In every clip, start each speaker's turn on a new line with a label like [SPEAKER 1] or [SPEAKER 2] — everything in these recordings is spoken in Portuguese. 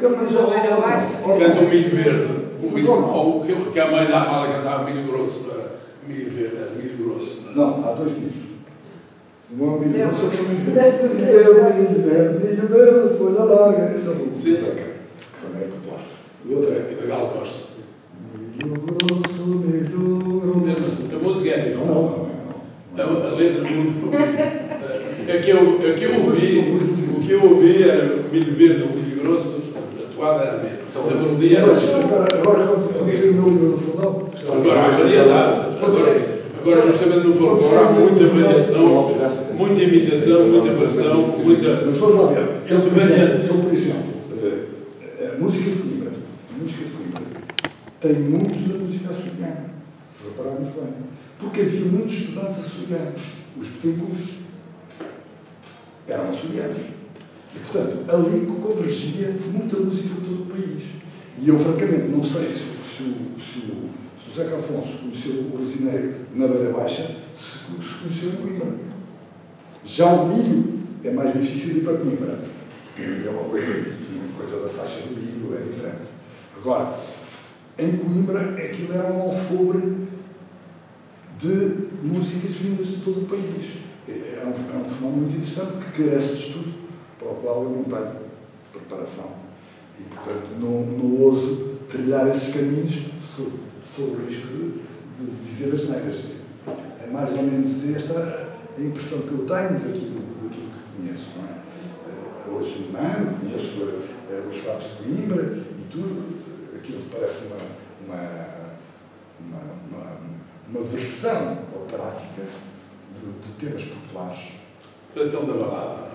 [SPEAKER 1] Canta o milho verde. O milho, ou que a mãe da mala cantava milho grosso para milho verde, milho grosso.
[SPEAKER 2] Não, há dois milhos. Um milho grosso outro milho verde. milho verde, milho verde, folha larga. Esse é o
[SPEAKER 1] Sim.
[SPEAKER 2] Também é popular. O outro é.
[SPEAKER 1] E da Gal Costa. sim.
[SPEAKER 2] Milho grosso, milho grosso.
[SPEAKER 1] A música é
[SPEAKER 2] Não,
[SPEAKER 1] não.
[SPEAKER 2] não, não.
[SPEAKER 1] A, a letra muito. É que eu, é que eu ouvi, o que eu ouvi era milho verde, o milho grosso, atuado era menos. A melodia era.
[SPEAKER 2] Mas agora, agora quando quando sair o meu livro no fundão,
[SPEAKER 1] Agora, nada. Agora, justamente no folclore, há muita variação, muita imitação, muita versão, muita.
[SPEAKER 2] Mas vamos lá ver. Ele, por
[SPEAKER 1] Variante.
[SPEAKER 2] exemplo, ele, por exemplo eh, a música de Coimbra, a música de Coimbra, tem muito da música açoriana, se repararmos bem. Porque havia muitos estudantes açorianos. Os petingus eram açorianos. E, portanto, ali convergia muita música de todo o país. E eu, francamente, não sei se, se, se, se o Zeca Afonso conheceu o brasileiro na Beira Baixa, se, se conheceu em Coimbra. Já o milho é mais difícil ir para Coimbra. Porque milho é uma coisa, uma coisa da Sacha do milho, é diferente. Agora, em Coimbra, aquilo era um alfobre de músicas vindas de todo o país. É um, é um fenómeno muito interessante que carece de estudo, para o qual eu não tenho preparação. E, portanto, não, não ouso trilhar esses caminhos sob, sob o risco de, dizer as neiras. É mais ou menos esta a impressão que eu tenho daquilo, daquilo que conheço. Não é? Eh, Ouço o Mano, conheço eh, eh, os fatos de Coimbra e tudo. Aquilo parece uma, uma, uma, uma, uma versão operática de, de temas populares.
[SPEAKER 1] Tradição da balada.
[SPEAKER 2] Eh, eh,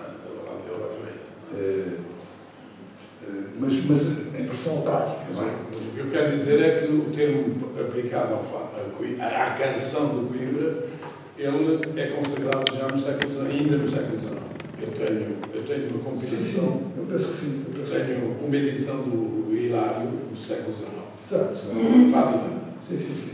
[SPEAKER 2] mas, mas em versão prática, é?
[SPEAKER 1] O que eu quero dizer é que o termo aplicado à, canção de Coimbra, ele é consagrado já no século XIX, ainda no século XIX. Eu tenho, eu tenho uma compilação,
[SPEAKER 2] eu penso que sim. Eu penso que sim.
[SPEAKER 1] tenho uma edição do Hilário do século XIX.
[SPEAKER 2] Certo, certo.
[SPEAKER 1] Fábrica.
[SPEAKER 2] Sim, sim, sim,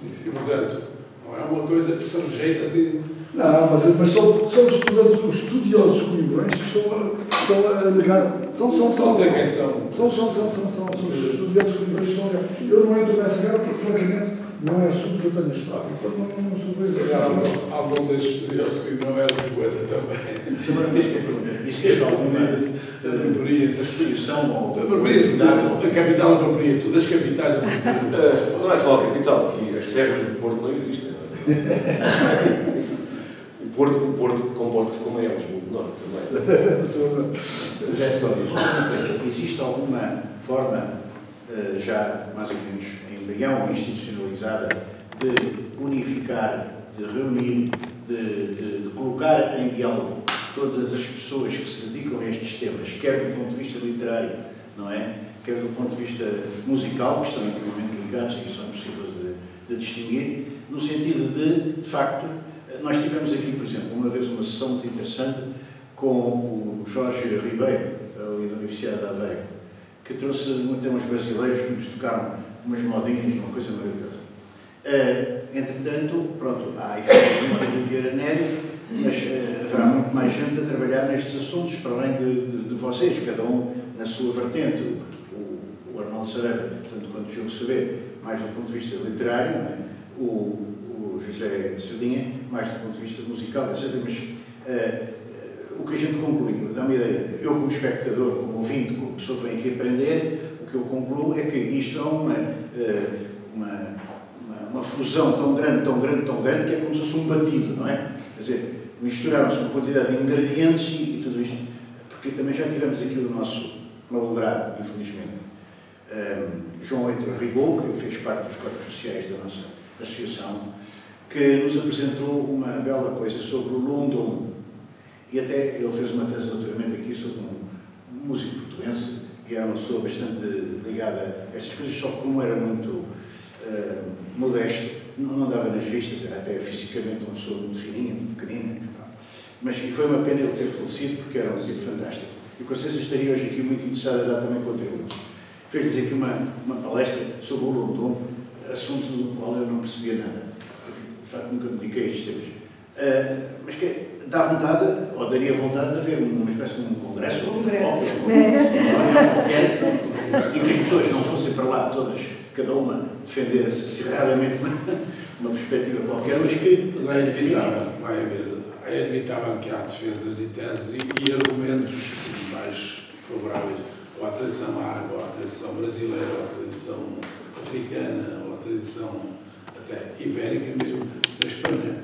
[SPEAKER 2] sim, sim,
[SPEAKER 1] E, portanto, não é uma coisa que se rejeita assim.
[SPEAKER 2] Não, mas, mas são, são os estudantes, os estudiosos coimbrões que estão a, estão a negar. São, são, são.
[SPEAKER 1] Não sei quem são.
[SPEAKER 2] São, são, são, são, são, são os estudiosos coimbrões que estão a negar. Eu não entro nessa guerra porque, francamente, não é assunto que eu tenho estudado. Portanto, não, não, não
[SPEAKER 1] Se
[SPEAKER 2] bem.
[SPEAKER 1] calhar algum- algum desses estudiosos que não era de poeta também.
[SPEAKER 3] Existe alguma
[SPEAKER 1] Apropria-se.
[SPEAKER 3] exposição ou
[SPEAKER 1] Apropria-
[SPEAKER 3] cuidado?
[SPEAKER 1] A capital apropria tudo, as capitais apropriam tudo.
[SPEAKER 4] Eh, Não é só a capital, aqui as serras do Porto não existem. O Porto, o Porto comporta-se como eles, muito norte também.
[SPEAKER 3] José existe alguma forma, eh, já mais ou menos em embrião, institucionalizada, de unificar, de reunir, de, de- de colocar em diálogo todas as pessoas que se dedicam a estes temas, quer do ponto de vista literário, não é? Quer do ponto de vista musical, que estão intimamente ligados e são possíveis de, de distinguir, no sentido de, de facto, nós tivemos aqui, por exemplo, uma vez uma sessão muito interessante com o Jorge Ribeiro, ali da Universidade de Aveiro, que trouxe até uns brasileiros que nos tocaram umas modinhas, uma coisa maravilhosa. Eh, entretanto, pronto, há efetivamente a Oliveira Nério, mas eh, haverá muito mais gente a trabalhar nestes assuntos, para além de, de- de vocês, cada um na sua vertente. O, o, Arnaldo Saraiva, portanto, quando julgo saber, mais do ponto de vista literário, é? o José Sardinha, mais do ponto de vista musical, etc. Mas eh, o que a gente conclui, dá uma ideia, eu como espectador, como ouvinte, como pessoa que vem aqui aprender, o que eu concluo é que isto é uma, eh, uma, uma, uma fusão tão grande, tão grande, tão grande, que é como se fosse um batido, não é? Quer dizer, misturaram-se uma quantidade de ingredientes e, e tudo isto, porque também já tivemos aqui o nosso malogrado, infelizmente, um, João Heitor Rigou, que fez parte dos corpos sociais da nossa associação, que nos apresentou uma bela coisa sobre o London. E até ele fez uma tese doutoramento aqui sobre um, músico português, e era uma pessoa bastante ligada a estas coisas, só que como era muito uh, modesto, não, dava nas vistas, era até fisicamente uma pessoa muito fininha, muito pequenina. Mas e foi uma pena ele ter falecido, porque era um tipo fantástico. E com certeza estaria hoje aqui muito interessado a dar também contributos. Fez-lhes aqui uma, uma palestra sobre o London, assunto do qual eu não percebia nada, facto nunca me dediquei a estes temas. Uh, mas que dá vontade, ou daria vontade de haver uma espécie de um congresso,
[SPEAKER 5] Congresso.
[SPEAKER 3] ópera, qualquer, e que as pessoas não fossem para lá todas, cada uma, defender acirradamente uma, uma perspectiva qualquer, mas que.
[SPEAKER 1] Mas é inevitável, vai haver, é inevitável que há defesas e teses e, e argumentos mais favoráveis ou à tradição árabe, ou à tradição brasileira, ou à tradição africana, ou à tradição até ibérica mesmo. Na Espanha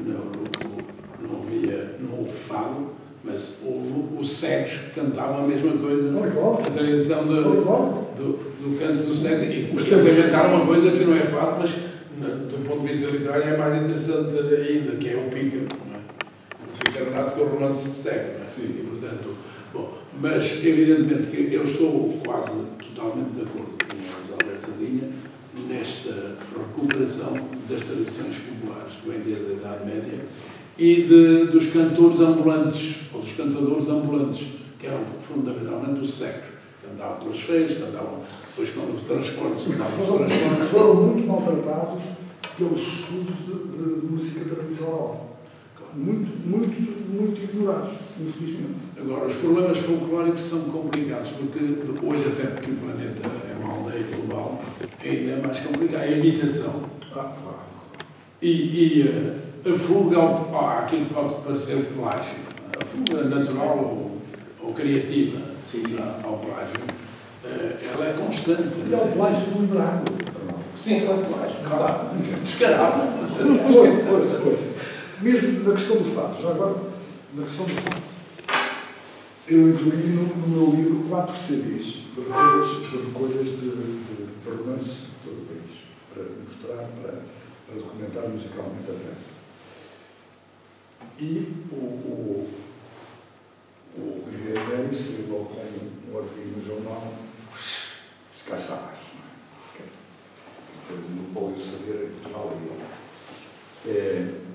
[SPEAKER 1] não, não, não havia, não houve fado, mas houve os cegos que cantavam a mesma coisa.
[SPEAKER 2] É.
[SPEAKER 1] A tradição
[SPEAKER 2] Não é
[SPEAKER 1] do, do, do canto dos cegos. E
[SPEAKER 2] Os
[SPEAKER 1] eles inventaram uma coisa que não é fado, mas do ponto de vista literário é mais interessante ainda, que é o. Não é? O pícaro nasce do romance cego. É?
[SPEAKER 2] Sim.
[SPEAKER 1] E, portanto, bom, mas evidentemente que eu estou quase totalmente de acordo com o Alberto Sardinha nesta recuperação das tradições populares que vem desde a Idade Média e de, dos cantores ambulantes, ou dos cantadores ambulantes, que eram fundamentalmente os cegos, que andavam pelas feiras, que andavam depois quando os transportes, andavam os transportes.
[SPEAKER 2] foram muito maltratados pelos estudos de, de música tradicional. Muito, muito, muito ignorados, infelizmente.
[SPEAKER 1] Agora, os problemas folclóricos são complicados, porque hoje, até porque o planeta é uma aldeia global, ainda é mais complicado. A imitação
[SPEAKER 2] Ah, claro.
[SPEAKER 1] e, e eh, a fuga ao, àquilo que pode parecer plágio, a fuga natural ou, ou criativa
[SPEAKER 3] Sim, sim.
[SPEAKER 1] a- ao plágio, eh, ela é constante.
[SPEAKER 2] E é o plágio deliberado.
[SPEAKER 1] Sim, é o plágio, claro. Descarado.
[SPEAKER 2] Ouça, ouça, ouça. Mesmo na questão do fato, já agora, na questão do fato, eu incluí no, no meu livro quatro CDs de recolhas de, recolhas de, de, de romances de todo o país, para mostrar, para, para documentar musicalmente a peça. E o, o, o Guilherme Neri saiu logo com um artigo no jornal, escaixa abaixo, não é? O monopólio do saber em Portugal e é, e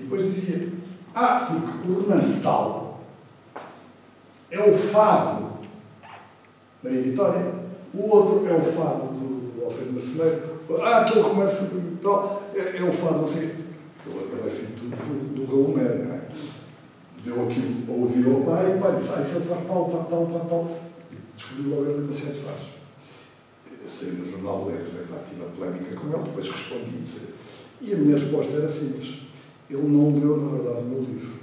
[SPEAKER 2] depois dizia, ah, porque o romance tal é o fado Maria Vitória, o outro é o fado do Alfredo Marceneiro, ah, aquele romance tal é, é o fado, não sei. Ele, ele é filho do, do, do Raul Neri, não é? Deu aquilo a ouvir ao pai, e o pai disse, ah, isso é faz tal, faz. E descobriu logo a relação de faz. Sei no Jornal de Letras, é claro, tive a polémica com ele, depois respondi. E a minha resposta era simples. Ele não leu, na verdade, o meu livro.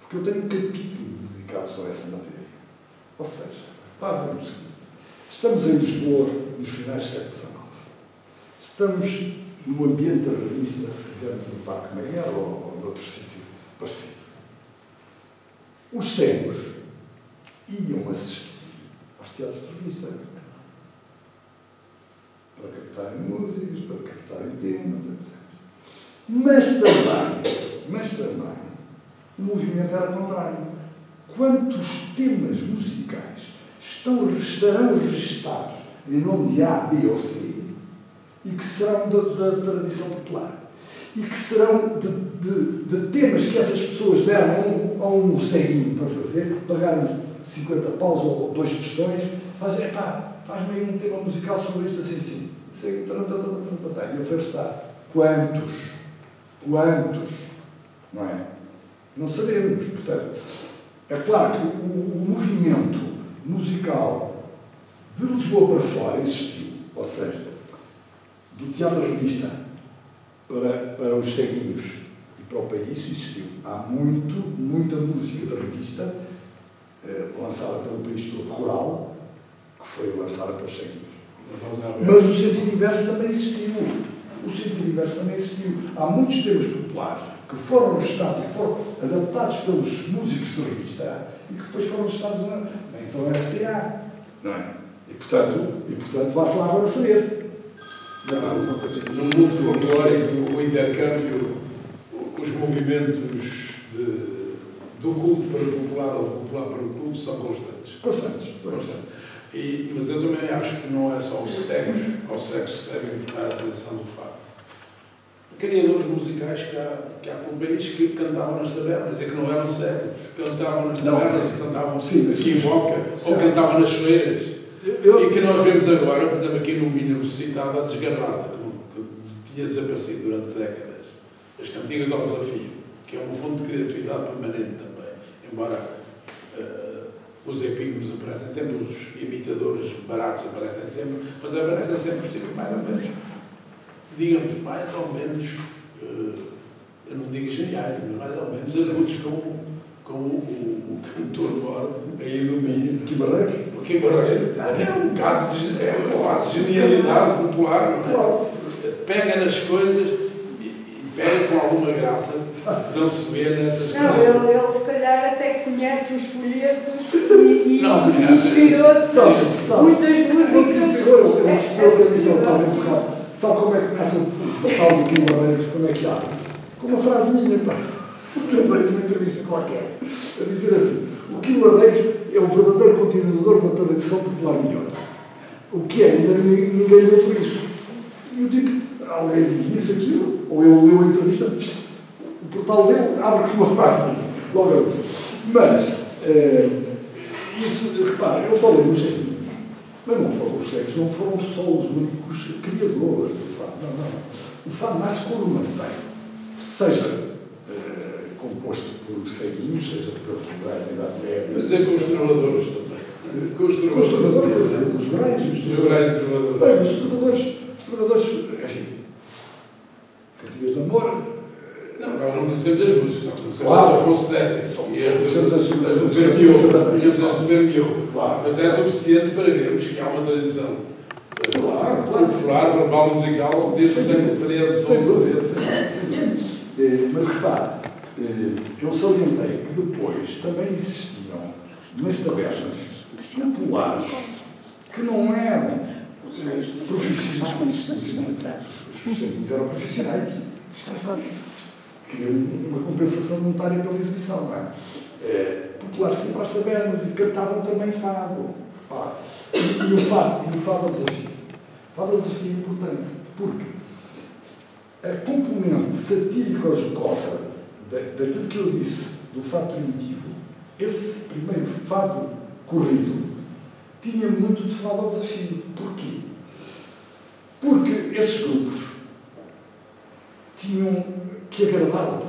[SPEAKER 2] Porque eu tenho um capítulo dedicado só a essa matéria. Ou seja, para ver o seguinte. Estamos em Lisboa nos finais do século XIX. Estamos no ambiente da se quisermos, no Parque Maria ou, ou noutro sítio parecido. Os cegos iam assistir aos teatros de revista para captarem músicas, para captarem temas, etc. Mas também, mas também, o movimento era contrário. Quantos temas musicais estão, estarão registados em nome de A, B ou C e que serão da, da tradição popular e que serão de, de- de temas que essas pessoas deram a um, a ceguinho para fazer, pagaram 50 paus ou dois tostões, faz, epá, faz-me aí um tema musical sobre isto assim, assim. E a ver está. Quantos? Quantos? Não é? Não sabemos. Portanto, é claro que o, movimento musical de Lisboa para fora existiu. Ou seja, do teatro revista para, para os ceguinhos e para o país existiu. Há muito, muita música de revista eh, lançada pelo país todo, rural, que foi lançada para os ceguinhos. Mas o sentido inverso também existiu. O sentido inverso também existiu. Há muitos temas populares que foram registrados e que foram adaptados pelos músicos de revista e que depois foram registrados na, na então SPA. Não é? E portanto, e, portanto vá-se lá agora saber.
[SPEAKER 1] No mundo folclórico, o intercâmbio, os movimentos de- do culto para o popular ou do popular para o culto são constantes.
[SPEAKER 2] Constantes.
[SPEAKER 1] Constantes. E, mas eu também acho que não é só os cegos, aos cegos que se deve importar a tradição do fado. Criadores musicais que há, que há pelo país que cantavam nas tabernas e que não eram cegos. Cantavam nas tabernas, cantavam
[SPEAKER 2] Sim,
[SPEAKER 1] aqui em Boca, ou cantavam nas feiras.
[SPEAKER 2] Eu,
[SPEAKER 1] E que nós vemos agora, por exemplo, aqui no Minho Suscitada, a desgarrada, que, que tinha desaparecido durante décadas. As cantigas ao desafio, que é um fundo de criatividade permanente também. Embora eh, os epígomos aparecem sempre, os imitadores baratos aparecem sempre, mas aparecem sempre os tipos mais ou menos, digamos, mais ou menos, uh, eu não digo geniais, mas mais ou menos agudos com, com o, o, o cantor mor aí do Minho.
[SPEAKER 2] Kim Barreiros?
[SPEAKER 1] O Kim Barreiro. É um caso de, é um caso de genialidade popular, não é? Pega nas coisas e, e pega com alguma graça, não se vê nessas
[SPEAKER 5] Não, ele, ele se calhar até conhece os folhetos e, e inspirou-se muitas músicas.
[SPEAKER 2] ele
[SPEAKER 5] É- é
[SPEAKER 2] empurrar. Sabe como é que começa o tal do Barreiros? Como é que há? Com uma frase minha, pá. O Kim Barreiros, numa entrevista qualquer, a dizer assim: o Barreiros é o verdadeiro continuador da tradição popular melhor. O que é? Ainda ninguém deu por isso. E eu digo: alguém disse aquilo, ou ele leu a entrevista, o portal dele abre com uma frase minha. Logo ali. Mas, eh, isso, repare, eu falei nos cegos, mas não foram os cegos, não foram só os únicos criadores do fado. Não, não. O fado nasce por uma seita, seja eh, composto por ceguinhos, seja pelos liberais da Idade Média.
[SPEAKER 1] Mas é conservadores também.
[SPEAKER 2] Conservadores, os e os
[SPEAKER 1] Liberais e conservadores.
[SPEAKER 2] Bem, os conservadores, os conservadores, enfim, cantigas de amor,
[SPEAKER 1] Não, nós não conhecemos as músicas, nós conhecemos
[SPEAKER 2] Claro.
[SPEAKER 1] Afonso
[SPEAKER 2] Só-
[SPEAKER 1] e as do- as
[SPEAKER 2] as
[SPEAKER 1] do
[SPEAKER 2] do
[SPEAKER 1] Vermiou.
[SPEAKER 2] Claro.
[SPEAKER 1] Mas é suficiente para vermos que há uma tradição
[SPEAKER 2] Claro, claro
[SPEAKER 1] popular, verbal, musical, desde o século XIII.
[SPEAKER 2] Sem dúvida, sem. Eh, Mas repare, eh, eu salientei que depois também existiam nas tabernas populares que não eram eh, profissionais. Os eram profissionais. Queriam uma compensação monetária pela exibição, não é? Eh, Populares que iam para as tabernas e cantavam também fado. Pá. E, e o fado, e o fado ao desafio. O fado ao desafio é importante, porque a componente satírica ou jocosa da, daquilo que eu disse do fado primitivo, esse primeiro fado corrido, tinha muito de fado ao desafio. Porquê? Porque esses grupos tinham que agradar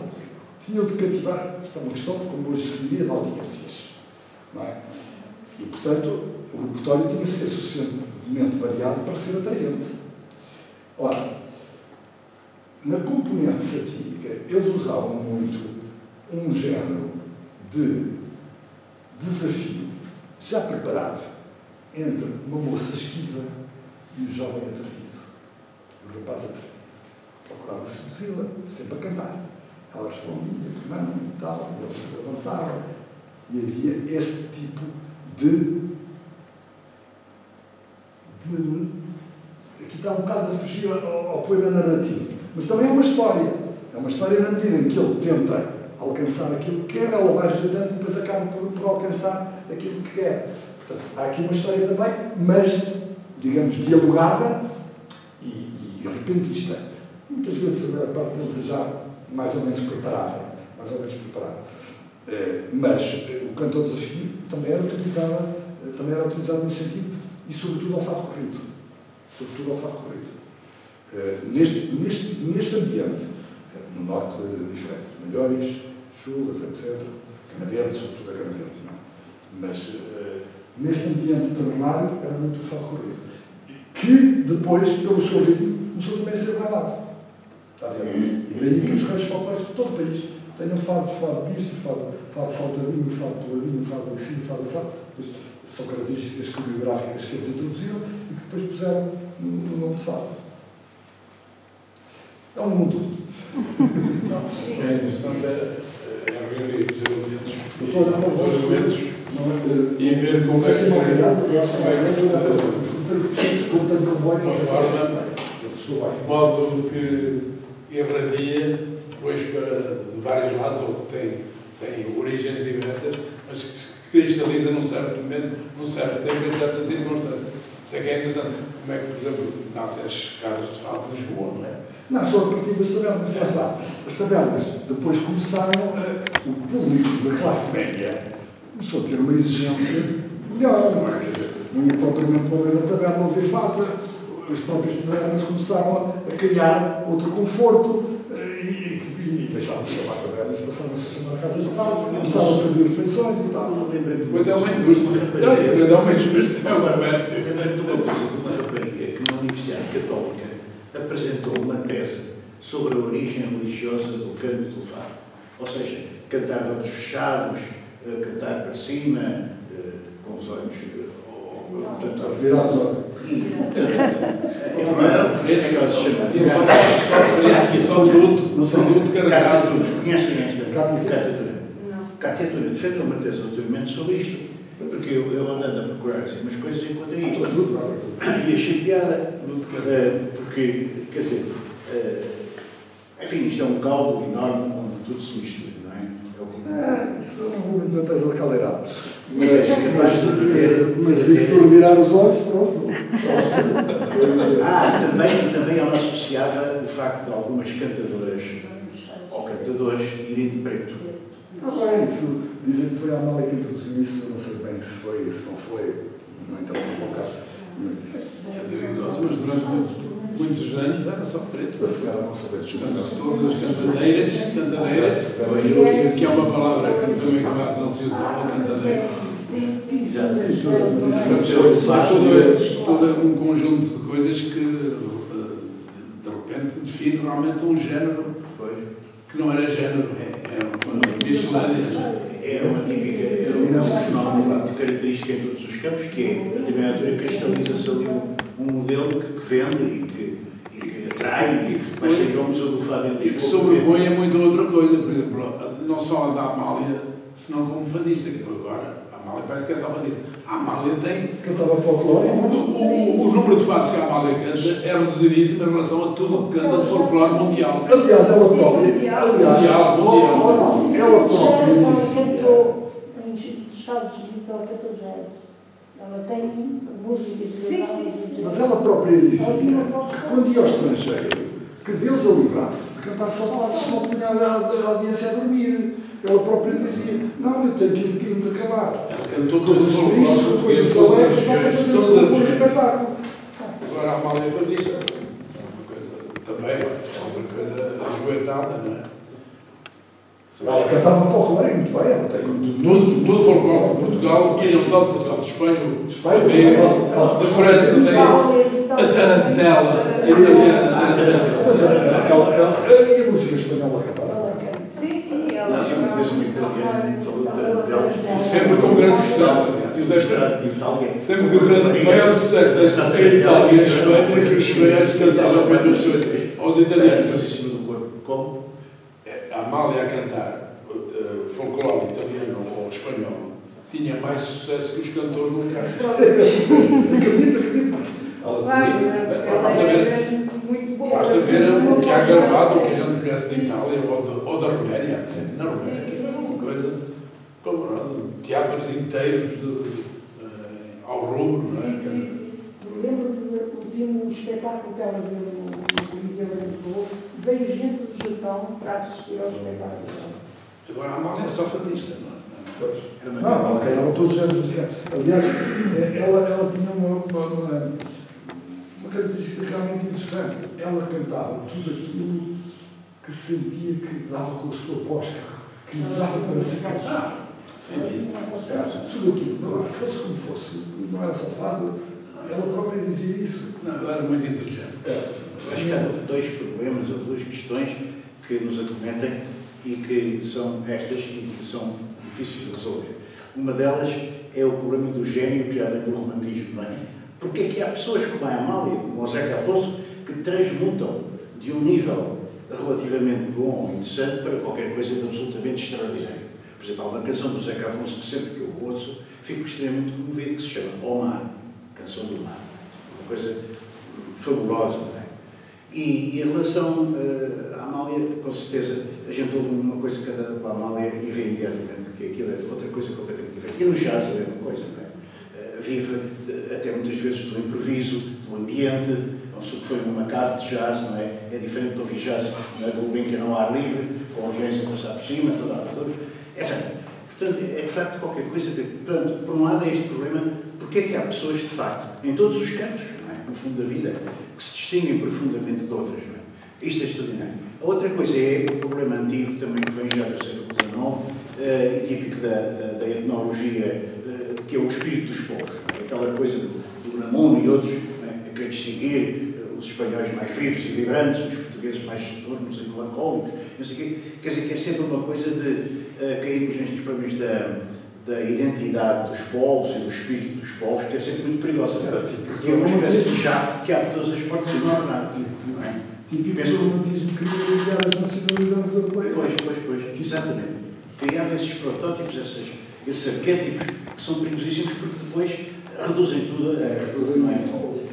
[SPEAKER 2] tinham de cativar, isto é uma questão, como hoje se diria, de audiências. Não é? E, portanto, o repertório tinha de ser suficientemente variado para ser atraente. Ora, na componente satírica, eles usavam muito um género de desafio já preparado entre uma moça esquiva e o jovem atrevido, o rapaz atrevido. Procurava seduzi-la, sempre a cantar. Ela respondia, não, e tal, e eles avançavam. E havia este tipo de, de aqui está um bocado a fugir ao, ao poema narrativo, mas também é uma história. É uma história na medida em que ele tenta alcançar aquilo que quer, ela vai ajeitando e depois acaba por, por alcançar aquilo que quer. Portanto, há aqui uma história também, mas, digamos, dialogada e, e repentista. Muitas vezes a parte deles é já mais ou menos preparada. Mais ou menos preparada. Eh, mas eh, o canto ao desafio também era utilizado, eh, também era utilizado nesse sentido e, sobretudo, ao fato corrido sobretudo ao fato corrido. Neste, neste, neste ambiente, no norte diferente, melhores, chuvas, etc., cana sobretudo a cana não. Mas neste ambiente tabernário era muito o fato corrido. Que depois, pelo seu ritmo, começou também a ser bailado. Está a ver? E daí que os reis folclóricos de todo o país tenham fado, fado disto, fado, fado saltadinho, fado puladinho, fado assim, fado assado. São características coreográficas que eles introduziram e que depois puseram no, no nome de fado. É um mundo.
[SPEAKER 1] É interessante é, é reunir os elementos,
[SPEAKER 2] Eu estou a olhar para
[SPEAKER 1] os
[SPEAKER 2] os
[SPEAKER 1] elementos
[SPEAKER 2] é?
[SPEAKER 1] e ver como é que
[SPEAKER 2] que
[SPEAKER 1] é que se-
[SPEAKER 2] vai fixo, tanto como vai,
[SPEAKER 1] uma forma de modo que irradia depois para de vários lados, ou que tem, tem origens diversas, mas que se cristaliza num certo momento, num certo tempo, em certas circunstâncias. Isso é que é interessante. Como é que, por exemplo, nascem as casas de fado de Lisboa, não é?
[SPEAKER 2] Não, só a partir das tabernas, já está. As tabernas depois começaram, a, o público da classe média começou a ter uma exigência melhor, não é? Não ia propriamente para o meio da taberna ouvir fado, as próprias tabernas começaram a criar outro conforto eh, e, e, e fechados a tabernas, passavam-se a chamar casas de fado, começavam a servir refeições e tal.
[SPEAKER 1] Pois é uma indústria. É uma indústria, é um comércio.
[SPEAKER 3] Lembrei-me de uma coisa, de uma rapariga que na Universidade Católica apresentou uma tese sobre a origem religiosa do canto do fado. Ou seja, cantar de olhos fechados, eh, cantar para cima, eh, com os olhos. portanto,
[SPEAKER 2] Virados, olha.
[SPEAKER 3] E, eh, é uma. É aquela que se chama.
[SPEAKER 1] E só, só preto, só luto,
[SPEAKER 2] Não
[SPEAKER 1] só luto
[SPEAKER 3] Cátia
[SPEAKER 1] carregado.
[SPEAKER 3] Tuna. Conhecem esta?
[SPEAKER 2] Cátia.
[SPEAKER 5] Não.
[SPEAKER 3] Tuna defendeu uma tese ultimamente sobre isto. Porque eu, eu andando a procurar assim, umas coisas encontrei isto. E achei piada, eh, porque, quer dizer, eh, enfim, isto é um caldo enorme onde tudo se mistura, não é? É que-
[SPEAKER 2] É, isso eu não vou muito na tese da caldeirada.
[SPEAKER 3] Mas é ver-
[SPEAKER 2] mas isso por virar os olhos, pronto.
[SPEAKER 3] Ah, também, também ela associava o facto de algumas cantadoras ou cantadores irem de preto.
[SPEAKER 2] Está bem, isso, dizem que foi a Amália que introduziu isso, eu não sei bem se foi, se não foi, não interessa em colocar. Mas isso,
[SPEAKER 1] É mas durante muitos anos era só preto.
[SPEAKER 2] senhora não sabe disso.
[SPEAKER 1] Todas as cantadeiras, cantadeiras, que é uma palavra que também quase não se usava, cantadeira.
[SPEAKER 5] Sim, sim.
[SPEAKER 1] São
[SPEAKER 3] faço-
[SPEAKER 1] todo, um conjunto de coisas que eh, de repente define realmente um género que não era género, é.
[SPEAKER 3] É uma típica, é um fenómeno muito característico em todos os campos, que é, a determinada altura, cristaliza-se ali um, modelo que, que vende e que, e que atrai e que depois chega ao Museu do Fado em
[SPEAKER 1] E que sobrepõe a muita outra coisa, por exemplo, não se fala da Amália, senão como fadista, que agora a Amália parece que é só fadista. A Amália tem.
[SPEAKER 2] Cantava folclore.
[SPEAKER 1] O, o, o número de fados que a Amália canta é reduzidíssimo em relação a tudo o que canta de folclore mundial.
[SPEAKER 2] Aliás, ela
[SPEAKER 5] Sim,
[SPEAKER 2] própria,
[SPEAKER 5] mundial.
[SPEAKER 2] aliás,
[SPEAKER 1] Mundial, mundial.
[SPEAKER 2] não, ela própria
[SPEAKER 6] Ela
[SPEAKER 2] disse,
[SPEAKER 6] cantou em Estados Unidos, ela cantou jazz. Ela tem músicas
[SPEAKER 5] Sim, sim, sim.
[SPEAKER 2] mas ela própria dizia que quando ia ao estrangeiro, que Deus a livrasse de cantar só fases, senão punha a, a, a audiência a dormir. Ela própria dizia, não, eu tenho que ir intercalar.
[SPEAKER 1] Ela
[SPEAKER 2] Coisas tristes, coisas alegres,
[SPEAKER 1] regiões,
[SPEAKER 2] fazer um bom espetáculo.
[SPEAKER 1] Agora a Amália é é uma coisa também, é outra coisa ajoelhada, não é?
[SPEAKER 2] Ela cantava folclore muito bem, ela tem
[SPEAKER 1] Todo, todo folclore de Portugal, e não só de Portugal, de Espanha, de
[SPEAKER 2] Espanha, ela-
[SPEAKER 1] França, a tarantela, a tarantela.
[SPEAKER 2] Mas ela, ela, ela, e a música espanhola cantava.
[SPEAKER 5] Sim, sim, ela.
[SPEAKER 3] Nasci uma vez um italiano falou de delas.
[SPEAKER 1] Sempre com grande sucesso.
[SPEAKER 3] E.
[SPEAKER 1] Sempre que o grande maior sucesso é em Itália e em Espanha, que os espanhóis cantavam para as coisas aos italianos.
[SPEAKER 3] em cima do corpo. Como?
[SPEAKER 1] A Amália a cantar eh, folclore italiano ou espanhol tinha mais sucesso que os cantores locais.
[SPEAKER 2] Acredita.
[SPEAKER 1] Ela
[SPEAKER 5] Claro, mesmo muito boa.
[SPEAKER 1] Basta ver o que há gravado, o que a gente conhece de Itália ou, da Roménia. Na Roménia, é uma coisa pavorosa. Teatros inteiros de, eh, ao rubro, não é?
[SPEAKER 5] Sim, sim, sim.
[SPEAKER 6] Lembro do último espetáculo que ela deu no em Lisboa, veio gente do Japão para assistir ao espetáculo.
[SPEAKER 1] Agora a Amália é só fadista, não é?
[SPEAKER 2] Pois.
[SPEAKER 3] Era uma
[SPEAKER 2] Não, ela cantava todos os géneros musicais. Aliás, eh, ela, ela tinha uma, uma, uma, uma característica realmente interessante. Ela cantava tudo aquilo que sentia que dava com a sua voz, que lhe dava para se cantar.
[SPEAKER 1] É
[SPEAKER 2] tudo aquilo, não, fosse como fosse, não era só fado, ela própria dizia isso.
[SPEAKER 1] Não, ela era muito inteligente.
[SPEAKER 2] É.
[SPEAKER 3] Acho que há dois problemas ou duas questões que nos acometem e que são estas e que são difíceis de resolver. Uma delas é o problema do gênio que já vem do romantismo, não é? Porque é que há pessoas como a Amália, como o Zeca Afonso, que transmutam de um nível relativamente bom ou interessante para qualquer coisa de absolutamente extraordinário. Por exemplo, há uma canção do Zeca Afonso que sempre que eu ouço fico extremamente comovido, que se chama O Mar, Canção do Mar. Uma coisa fabulosa, não é? E, e em relação eh, à Amália, com certeza, a gente ouve uma coisa cantada pela Amália e vê imediatamente que aquilo é outra coisa completamente diferente. E no jazz é a mesma coisa, não é? Eh, vive de- até muitas vezes do improviso, do ambiente, uma pessoa que foi numa cave de jazz, não é? É diferente de ouvir jazz não é? Gulbenkian ao ar livre, com aviões a passar por cima, toda a altura. É assim, portanto, é de facto qualquer coisa. Portanto, por um lado é este problema, porque é que há pessoas, de facto, em todos os campos, é? no fundo da vida, que se distinguem profundamente de outras, é? Isto é extraordinário. A outra coisa é o problema antigo, também que vem já do século XIX, eh, e típico da, da, da etnologia, eh, que é o espírito dos povos. Aquela coisa do, Unamuno e outros, né, a querer distinguir eh, os espanhóis mais vivos e vibrantes, os portugueses mais soturnos e melancólicos, não sei o quê. Quer dizer que é sempre uma coisa de uh, cairmos nestes problemas da, da identidade dos povos e do espírito dos povos, que é sempre muito perigosa. Porque é uma espécie de chave que abre todas as portas e não abre nada. Não é?
[SPEAKER 2] Típico
[SPEAKER 3] Penso-
[SPEAKER 2] do romantismo que queria ligar as nacionalidades europeias.
[SPEAKER 3] Pois, pois, pois, exatamente. Criava esses protótipos, esses, esses arquétipos que são perigosíssimos porque depois reduzem tudo a.
[SPEAKER 2] É, é,
[SPEAKER 3] não é?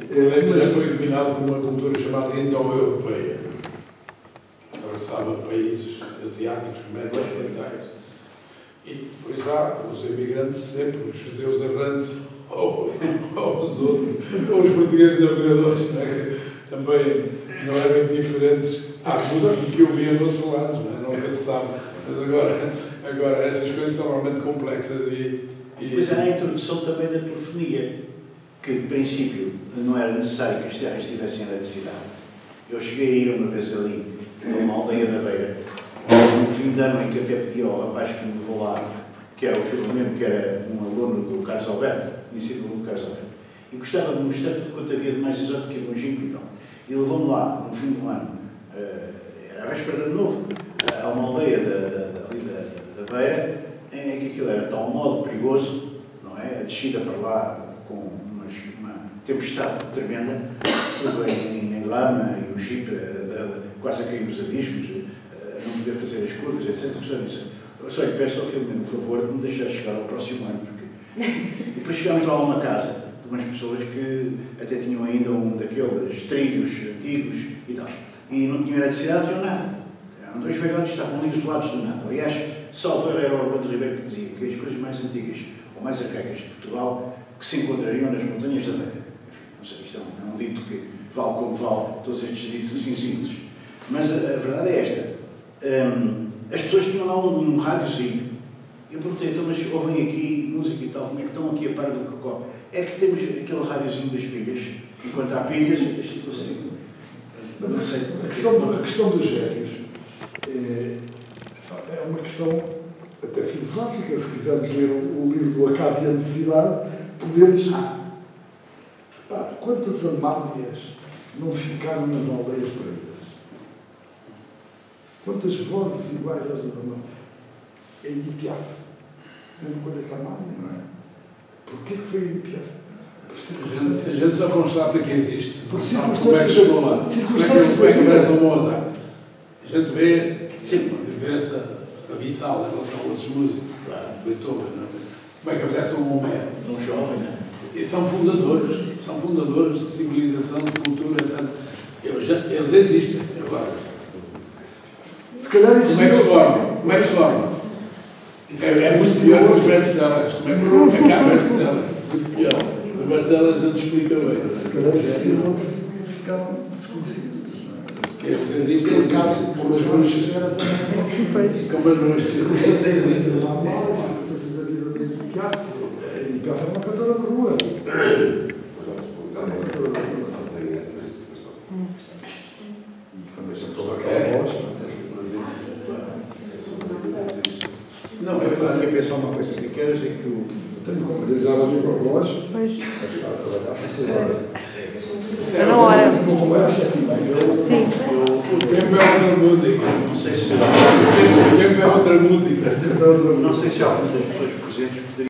[SPEAKER 2] É, mas-
[SPEAKER 1] foi dominado por uma cultura chamada indo-europeia, que atravessava países asiáticos, médios orientais. E por isso há os imigrantes sempre, os judeus errantes, ou, ou os outros, ou os portugueses navegadores, é? que também não eram indiferentes à música que ouviam nos outros lados, não é? nunca se sabe. Mas agora, agora estas coisas são realmente complexas e. e
[SPEAKER 3] Depois há a introdução também da telefonia, que de princípio não era necessário que as terras tivessem eletricidade. Eu cheguei a ir uma vez ali, numa aldeia da Beira, fim de ano em que até pedi ao rapaz que me levou lá, que era o Filomeno, que era um aluno do Carlos Alberto, conhecido do Carlos Alberto, e gostava de mostrar tudo quanto havia de mais exótico e longínquo e tal. E levou-me lá, no fim do ano, eh, era a véspera de novo, eh, a uma aldeia da, da, ali da, da Beira, em que aquilo era tal modo perigoso, não é? A descida para lá com umas, uma tempestade tremenda, tudo em, em lama e o jipe eh, quase a cair nos abismos, poder fazer as curvas, etc. Senhor disse, eu só lhe peço ao Filomeno, por favor, de me deixar chegar ao próximo ano, porque... E depois chegámos lá a uma casa de umas pessoas que até tinham ainda um daqueles trilhos antigos e tal. E não tinham eletricidade, tinham nada. Eram dois velhotes que estavam ali isolados do nada. Aliás, Salvador era o Orlando Ribeiro que dizia que as coisas mais antigas ou mais arcaicas de Portugal que se encontrariam nas montanhas da Beira. Não sei, isto é um, é um dito que vale como vale todos estes ditos assim simples. Mas a, a verdade é esta. Hum, as pessoas tinham lá um, um rádiozinho. Eu perguntei, então, mas ouvem aqui música e tal, como é que estão aqui a par do cocó? É que temos aquele rádiozinho das pilhas. Enquanto há pilhas, a gente consegue.
[SPEAKER 2] Mas a, a questão, a questão dos génios é, é uma questão até filosófica. Se quisermos ler o, o livro do Acaso e a Necessidade, podemos. Pá, quantas amálias não ficaram nas aldeias perdidas? Quantas vozes iguais às do Ramão? É Edith Piaf. É uma coisa que a Amália, não é? Porquê que foi Edith Piaf?
[SPEAKER 1] A gente, só constata que existe.
[SPEAKER 2] Por circunstâncias
[SPEAKER 1] Como é que chegou lá? Como é que,
[SPEAKER 2] circunstâncias
[SPEAKER 1] como é que merece o Mozart? A gente vê
[SPEAKER 3] Sim.
[SPEAKER 1] uma diferença abissal em relação a outros músicos.
[SPEAKER 3] Claro.
[SPEAKER 1] Beethoven, não é? Como é que aparece um Homero?
[SPEAKER 3] Tão jovem, não é?
[SPEAKER 1] E são fundadores, são fundadores de civilização, de cultura, etc. Eles existem agora.
[SPEAKER 2] Se calhar isso
[SPEAKER 1] Como é que se formam? Como é que se formam? É, é muito pior que os best-sellers. Como é que, como é que há best-sellers? Muito pior. Os best-sellers a gente explica bem.
[SPEAKER 2] Se calhar existiram outras que ficaram desconhecidas. não é?
[SPEAKER 1] Que eles existem, existem como as bruxas. Como as bruxas.
[SPEAKER 2] circunstâncias da vida da Edith Piaf. Era uma cantora de rua. Era uma cantora de rua. E quando a gente toca aquela voz,
[SPEAKER 1] Não, é
[SPEAKER 3] Eu estou aqui a
[SPEAKER 1] verdade.
[SPEAKER 3] pensar uma coisa. que queres é que o.
[SPEAKER 2] eu tenho como dizer relógio,
[SPEAKER 5] Pois.
[SPEAKER 2] a trabalhar por seis horas.